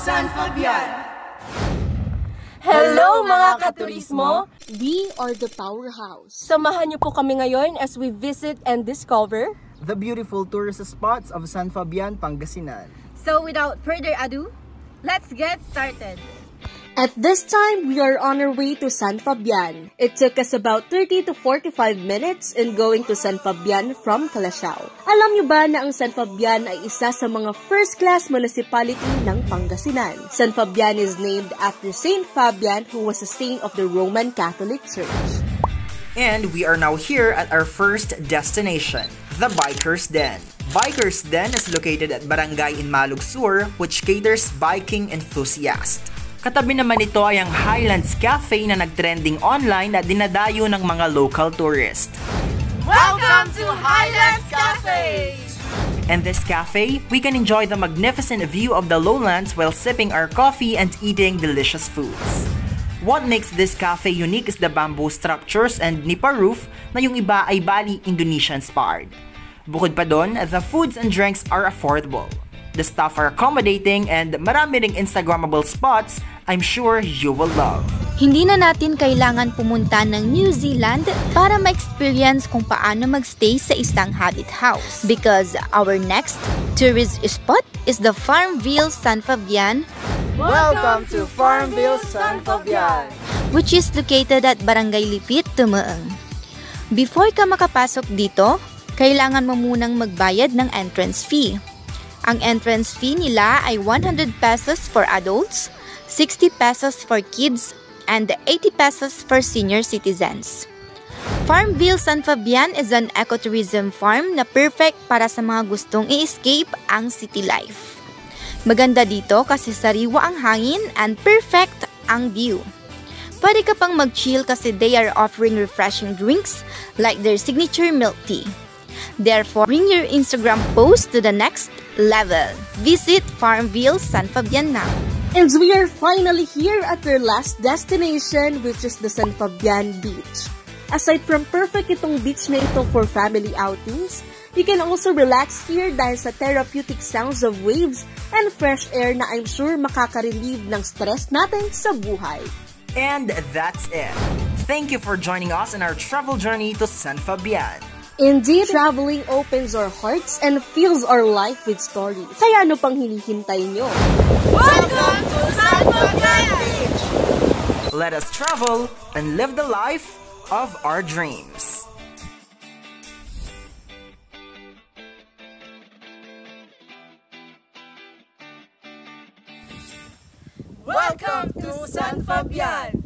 San Fabian. Hello mga katurismo! We are the powerhouse. Samahan niyo po kami ngayon as we visit and discover the beautiful tourist spots of San Fabian, Pangasinan. So without further ado, let's get started! At this time, we are on our way to San Fabian. It took us about 30 to 45 minutes in going to San Fabian from Calasiao. Alam niyo ba na ang San Fabian ay isa sa mga first-class municipality ng Pangasinan? San Fabian is named after Saint Fabian who was a saint of the Roman Catholic Church. And we are now here at our first destination, the Biker's Den. Biker's Den is located at Barangay in Malug Sur, which caters biking enthusiasts. Katabi naman nito ay ang Highlands Cafe na nagtrending online at dinadayo ng mga local tourists. Welcome to Highlands Cafe! In this cafe, we can enjoy the magnificent view of the lowlands while sipping our coffee and eating delicious foods. What makes this cafe unique is the bamboo structures and nipa roof na yung iba ay Bali Indonesian-inspired. Bukod pa doon, the foods and drinks are affordable. The staff are accommodating and marami ring Instagrammable spots I'm sure you will love. Hindi na natin kailangan pumunta ng New Zealand para ma-experience kung paano magstay sa isang habit house. Because our next tourist spot is the Farmville San Fabian Welcome to Farmville, San Fabian! which is located at Barangay Lipit, Tumaang. Before ka makapasok dito, kailangan mo munang magbayad ng entrance fee. Ang entrance fee nila ay 100 pesos for adults, 60 pesos for kids, and 80 pesos for senior citizens. Farmville San Fabian is an ecotourism farm na perfect para sa mga gustong i-escape ang city life. Maganda dito kasi sariwa ang hangin and perfect ang view. Pwede ka pang mag-chill kasi they are offering refreshing drinks like their signature milk tea. Therefore, bring your Instagram post to the next level. Visit Farmville San Fabian now. And we are finally here at our last destination which is the San Fabian Beach. Aside from perfect itong beach na ito for family outings, you can also relax here dahil sa therapeutic sounds of waves and fresh air na I'm sure makaka-relieve ng stress natin sa buhay. And that's it. Thank you for joining us in our travel journey to San Fabian. Indeed, traveling opens our hearts and fills our life with stories. Kaya ano pang hinihintay nyo? Welcome to San Fabian Beach! Let us travel and live the life of our dreams. Welcome to San Fabian!